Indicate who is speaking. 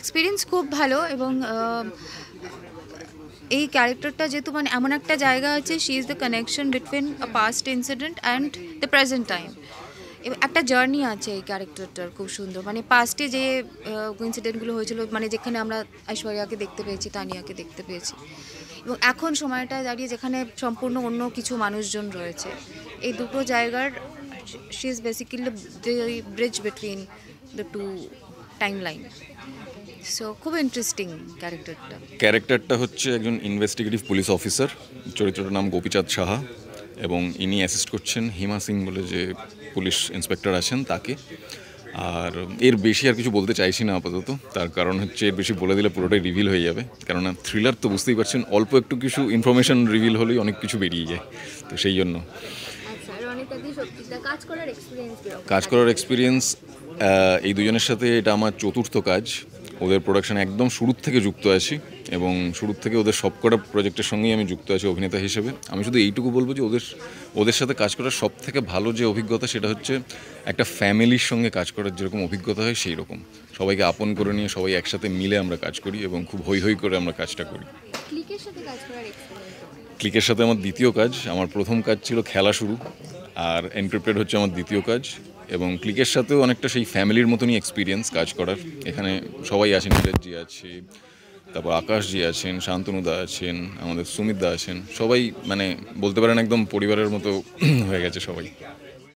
Speaker 1: Experience খুব ভালো এবং এই ক্যারেক্টারটা যেহেতু মানে এমন একটা জায়গা আছে she is the connection between a past incident and the present time একটা জার্নি আছে এই ক্যারেক্টারটার খুব সুন্দর। মানে পাস্টে যে ইনসিডেন্টগুলো হয়েছিল মানে যেখানে আমরা ঐশ্বর্যাকে দেখতে পেয়েছি, তানিয়াকে দেখতে পেয়েছি। এবং এখন সময়টা দাঁড়িয়ে যেখানে সম্পূর্ণ অন্য কিছু মানুষজন রয়েছে। এই দুটো জায়গার she is basically the bridge between the two timeline so খুব ইন্টারেস্টিং ক্যারেক্টারটা
Speaker 2: ক্যারেক্টারটা হচ্ছে একজন ইনভেস্টিগেটিভ পুলিশ অফিসার চরিত্রটার নাম গোপীচাঁদ সাহা এবং ইনি অ্যাসিস্ট করছেন হিমা সিং বলে যে পুলিশ ইন্সপেক্টর আছেন তাকে। আর এর বেশি আর কিছু বলতে চাইছি না আপাতত তার কারণ হচ্ছে এর বেশি বলে দিলে পুরোটাই রিভিল হয়ে যাবে। কেননা থ্রিলার তো বুঝতেই পারছেন অল্প একটু কিছু ইনফরমেশন রিভিল হলেই অনেক কিছু বেরিয়ে যায় তো সেই জন্য।
Speaker 3: আচ্ছা কাজ করার এক্সপিরিয়েন্স
Speaker 2: এই দুজনের সাথে এটা আমার চতুর্থ কাজ। ওদের প্রোডাকশন একদম শুরুর থেকে যুক্ত আছি এবং শুরুর থেকে ওদের সবকটা প্রজেক্টের সঙ্গেই আমি যুক্ত আছি অভিনেতা হিসেবে। আমি শুধু এইটুকু বলব যে ওদের ওদের সাথে কাজ করার সব থেকে ভালো যে অভিজ্ঞতা সেটা হচ্ছে একটা ফ্যামিলির সঙ্গে কাজ করার যেরকম অভিজ্ঞতা হয় সেই রকম। সবাইকে আপন করে নিয়ে সবাই একসাথে মিলে আমরা কাজ করি এবং খুব হৈ হৈ করে আমরা কাজটা করি।
Speaker 3: ক্লিকের সাথে
Speaker 2: আমার দ্বিতীয় কাজ আমার প্রথম কাজ ছিল খেলা শুরু আর এনক্রিপ্টেড হচ্ছে আমার দ্বিতীয় কাজ। এবং ক্লিকের সাথেও অনেকটা সেই ফ্যামিলির মতনই এক্সপিরিয়েন্স কাজ করার। এখানে সবাই আছেন নীরজজি আছে, তারপর আকাশজি আছেন শান্তনুদা আছেন, আমাদের সুমিতদা আছেন। সবাই মানে বলতে পারেন একদম পরিবারের মতো হয়ে গেছে সবাই।